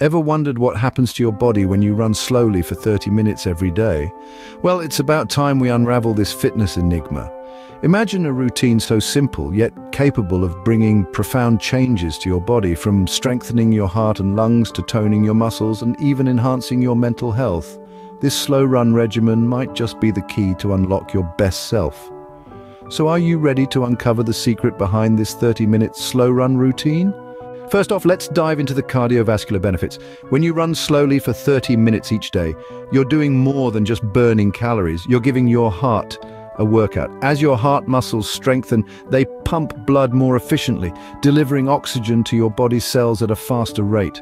Ever wondered what happens to your body when you run slowly for 30 minutes every day? Well, it's about time we unravel this fitness enigma. Imagine a routine so simple, yet capable of bringing profound changes to your body, from strengthening your heart and lungs to toning your muscles and even enhancing your mental health. This slow run regimen might just be the key to unlock your best self. So are you ready to uncover the secret behind this 30-minute slow run routine? First off, let's dive into the cardiovascular benefits. When you run slowly for 30 minutes each day, you're doing more than just burning calories. You're giving your heart a workout. As your heart muscles strengthen, they pump blood more efficiently, delivering oxygen to your body's cells at a faster rate.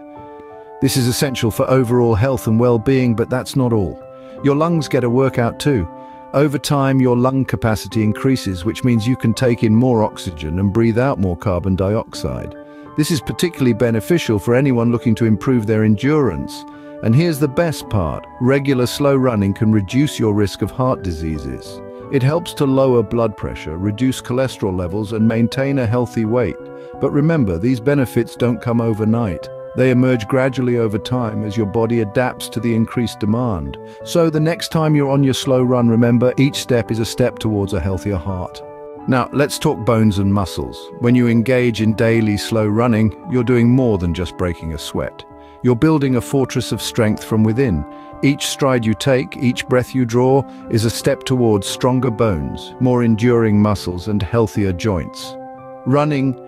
This is essential for overall health and well-being, but that's not all. Your lungs get a workout too. Over time, your lung capacity increases, which means you can take in more oxygen and breathe out more carbon dioxide. This is particularly beneficial for anyone looking to improve their endurance. And here's the best part, regular slow running can reduce your risk of heart diseases. It helps to lower blood pressure, reduce cholesterol levels and maintain a healthy weight. But remember, these benefits don't come overnight. They emerge gradually over time as your body adapts to the increased demand. So the next time you're on your slow run, remember, each step is a step towards a healthier heart. Now, let's talk bones and muscles. When you engage in daily slow running, you're doing more than just breaking a sweat. You're building a fortress of strength from within. Each stride you take, each breath you draw, is a step towards stronger bones, more enduring muscles and healthier joints. Running,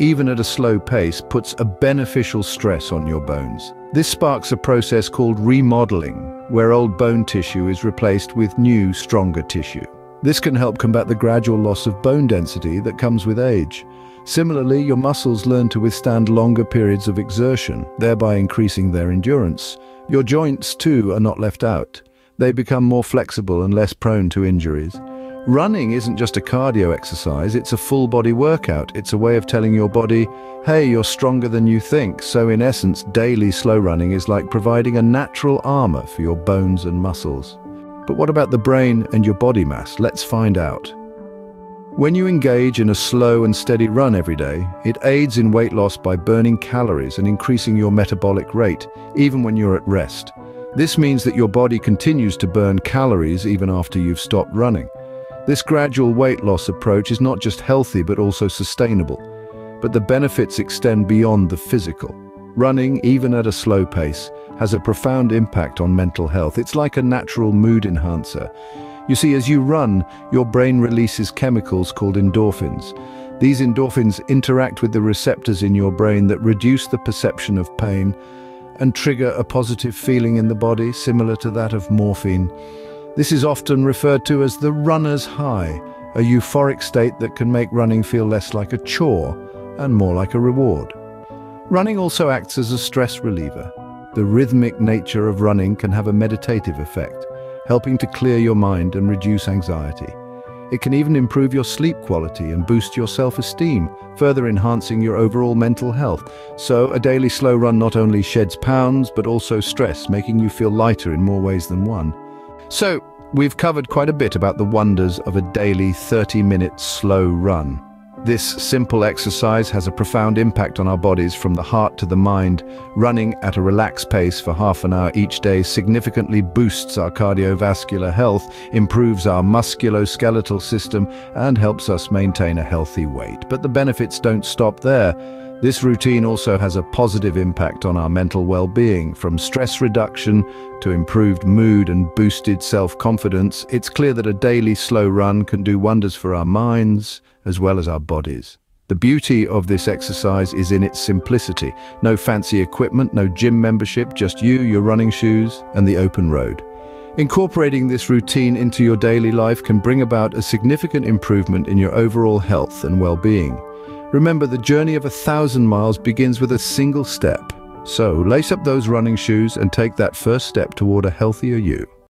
even at a slow pace, puts a beneficial stress on your bones. This sparks a process called remodeling, where old bone tissue is replaced with new, stronger tissue. This can help combat the gradual loss of bone density that comes with age. Similarly, your muscles learn to withstand longer periods of exertion, thereby increasing their endurance. Your joints, too, are not left out. They become more flexible and less prone to injuries. Running isn't just a cardio exercise, it's a full-body workout. It's a way of telling your body, hey, you're stronger than you think. So in essence, daily slow running is like providing a natural armor for your bones and muscles. But what about the brain and your body mass? Let's find out. When you engage in a slow and steady run every day, it aids in weight loss by burning calories and increasing your metabolic rate, even when you're at rest. This means that your body continues to burn calories even after you've stopped running. This gradual weight loss approach is not just healthy but also sustainable. But the benefits extend beyond the physical. Running, even at a slow pace, has a profound impact on mental health. It's like a natural mood enhancer. You see, as you run, your brain releases chemicals called endorphins. These endorphins interact with the receptors in your brain that reduce the perception of pain and trigger a positive feeling in the body, similar to that of morphine. This is often referred to as the runner's high, a euphoric state that can make running feel less like a chore and more like a reward. Running also acts as a stress reliever. The rhythmic nature of running can have a meditative effect, helping to clear your mind and reduce anxiety. It can even improve your sleep quality and boost your self-esteem, further enhancing your overall mental health. So a daily slow run not only sheds pounds, but also stress, making you feel lighter in more ways than one. So, we've covered quite a bit about the wonders of a daily 30-minute slow run. This simple exercise has a profound impact on our bodies from the heart to the mind. Running at a relaxed pace for half an hour each day significantly boosts our cardiovascular health, improves our musculoskeletal system, and helps us maintain a healthy weight. But the benefits don't stop there. This routine also has a positive impact on our mental well-being, from stress reduction to improved mood and boosted self-confidence. It's clear that a daily slow run can do wonders for our minds as well as our bodies. The beauty of this exercise is in its simplicity. No fancy equipment, no gym membership, just you, your running shoes, and the open road. Incorporating this routine into your daily life can bring about a significant improvement in your overall health and well-being. Remember, the journey of a thousand miles begins with a single step. So lace up those running shoes and take that first step toward a healthier you.